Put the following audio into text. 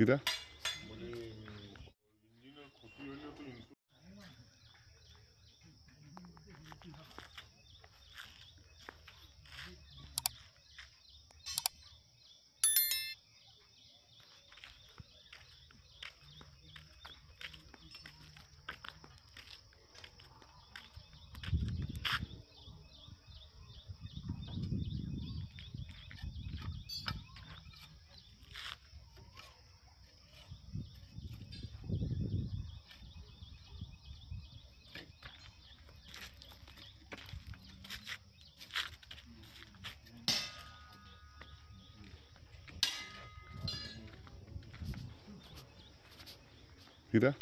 কিরা 래?